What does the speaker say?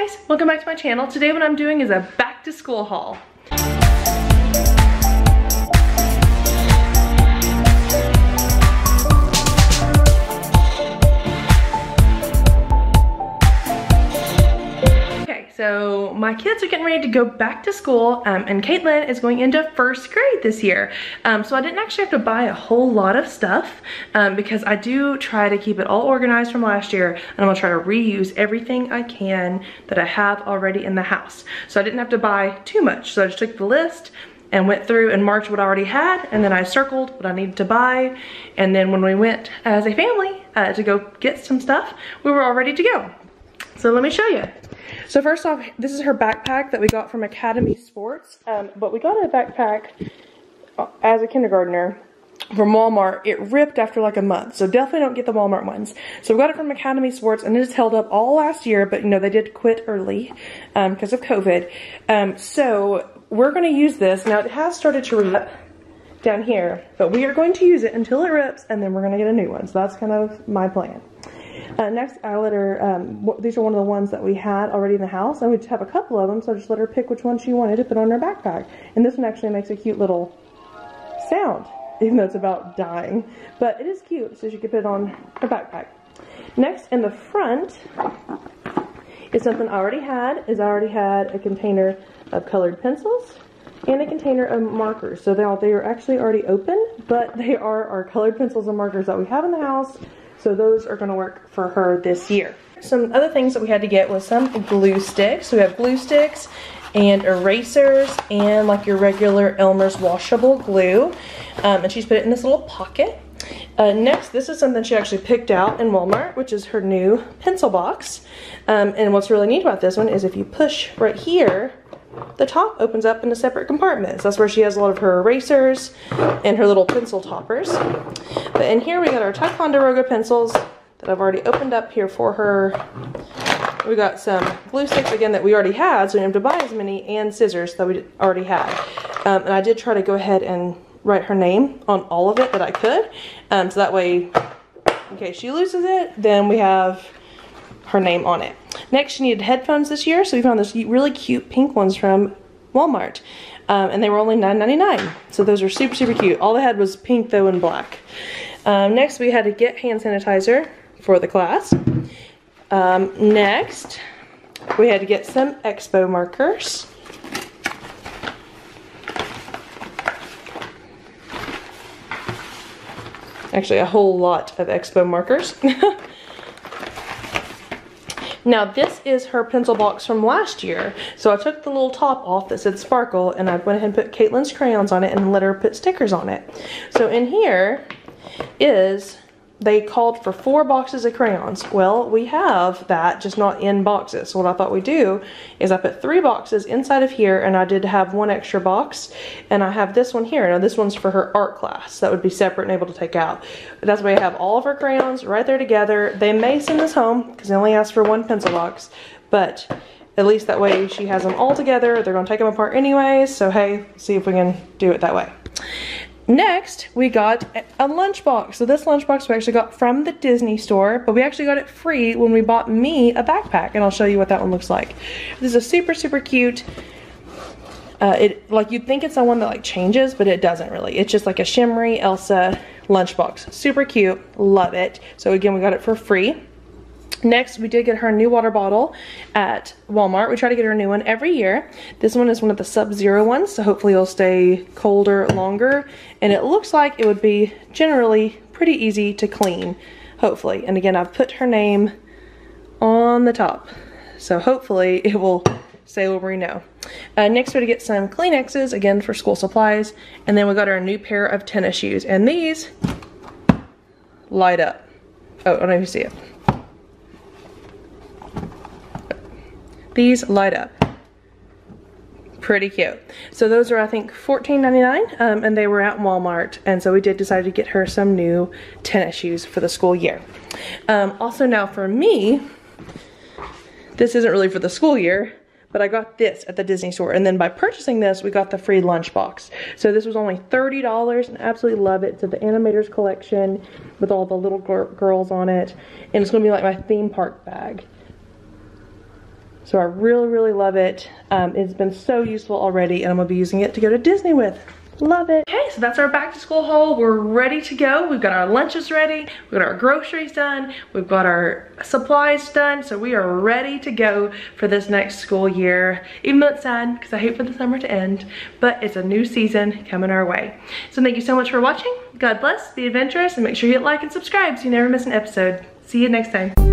guys, welcome back to my channel. Today what I'm doing is a back to school haul. So my kids are getting ready to go back to school um, and Caitlin is going into first grade this year. Um, so I didn't actually have to buy a whole lot of stuff um, because I do try to keep it all organized from last year and I'm gonna try to reuse everything I can that I have already in the house. So I didn't have to buy too much. So I just took the list and went through and marked what I already had and then I circled what I needed to buy and then when we went as a family uh, to go get some stuff we were all ready to go so let me show you so first off, this is her backpack that we got from Academy Sports. Um, but we got a backpack uh, as a kindergartner from Walmart. It ripped after like a month. So definitely don't get the Walmart ones. So we got it from Academy Sports and it has held up all last year. But you know, they did quit early um, because of COVID. Um, so we're going to use this. Now it has started to rip down here. But we are going to use it until it rips and then we're going to get a new one. So that's kind of my plan. Uh, next, I let her, um, these are one of the ones that we had already in the house, and we just have a couple of them, so I just let her pick which one she wanted to put on her backpack. And this one actually makes a cute little sound, even though it's about dying. But it is cute, so she could put it on her backpack. Next, in the front, is something I already had, is I already had a container of colored pencils and a container of markers. So they, they are actually already open, but they are our colored pencils and markers that we have in the house so those are gonna work for her this year. Some other things that we had to get was some glue sticks. So we have glue sticks and erasers and like your regular Elmer's washable glue. Um, and she's put it in this little pocket. Uh, next, this is something she actually picked out in Walmart, which is her new pencil box. Um, and what's really neat about this one is if you push right here, the top opens up in a separate compartment. So that's where she has a lot of her erasers and her little pencil toppers. But in here we got our Ticonderoga pencils that I've already opened up here for her. We got some glue sticks again that we already had, so we didn't have to buy as many, and scissors that we already had. Um, and I did try to go ahead and write her name on all of it that I could. Um, so that way, in case she loses it, then we have her name on it. Next, she needed headphones this year, so we found this really cute pink ones from Walmart. Um, and they were only $9.99. So those are super, super cute. All they had was pink, though, and black. Um, next, we had to get hand sanitizer for the class. Um, next, we had to get some expo markers. Actually, a whole lot of expo markers. Now this is her pencil box from last year. So I took the little top off that said sparkle and I went ahead and put Caitlin's crayons on it and let her put stickers on it. So in here is they called for four boxes of crayons. Well, we have that, just not in boxes. So what I thought we'd do is I put three boxes inside of here and I did have one extra box and I have this one here. Now this one's for her art class. That would be separate and able to take out. But that's why I have all of her crayons right there together. They may send this home because they only asked for one pencil box, but at least that way she has them all together. They're gonna take them apart anyways. So hey, see if we can do it that way. Next, we got a lunchbox. So this lunchbox we actually got from the Disney store, but we actually got it free when we bought me a backpack, and I'll show you what that one looks like. This is a super, super cute, uh, it like you'd think it's the one that like changes, but it doesn't really. It's just like a shimmery Elsa lunchbox. Super cute, love it. So again, we got it for free. Next, we did get her a new water bottle at Walmart. We try to get her a new one every year. This one is one of the Sub-Zero ones, so hopefully it'll stay colder longer. And it looks like it would be generally pretty easy to clean, hopefully. And again, I've put her name on the top. So hopefully it will say what we know. Uh, next, we to get some Kleenexes, again for school supplies. And then we got our new pair of tennis shoes. And these light up. Oh, I don't know if you see it. These light up. Pretty cute. So those are, I think, $14.99, um, and they were at Walmart. And so we did decide to get her some new tennis shoes for the school year. Um, also now for me, this isn't really for the school year, but I got this at the Disney store. And then by purchasing this, we got the free lunch box. So this was only $30 and I absolutely love it. It's the Animators collection with all the little girls on it. And it's gonna be like my theme park bag. So I really, really love it. Um, it's been so useful already and I'm gonna be using it to go to Disney with. Love it. Okay, so that's our back to school haul. We're ready to go. We've got our lunches ready. We've got our groceries done. We've got our supplies done. So we are ready to go for this next school year. Even though it's sad because I hate for the summer to end, but it's a new season coming our way. So thank you so much for watching. God bless, be adventurous, and make sure you hit like and subscribe so you never miss an episode. See you next time.